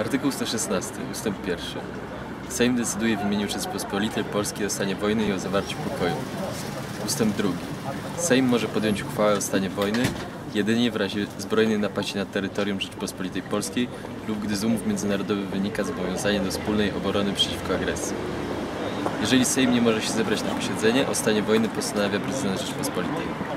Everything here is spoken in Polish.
Artykuł 116, ustęp 1. Sejm decyduje w imieniu Rzeczypospolitej Polskiej o stanie wojny i o zawarciu pokoju. Ustęp 2. Sejm może podjąć uchwałę o stanie wojny jedynie w razie zbrojnej napaści na terytorium Rzeczypospolitej Polskiej lub gdy z umów międzynarodowych wynika zobowiązanie do wspólnej obrony przeciwko agresji. Jeżeli Sejm nie może się zebrać na posiedzenie, o stanie wojny postanawia prezydent Rzeczypospolitej.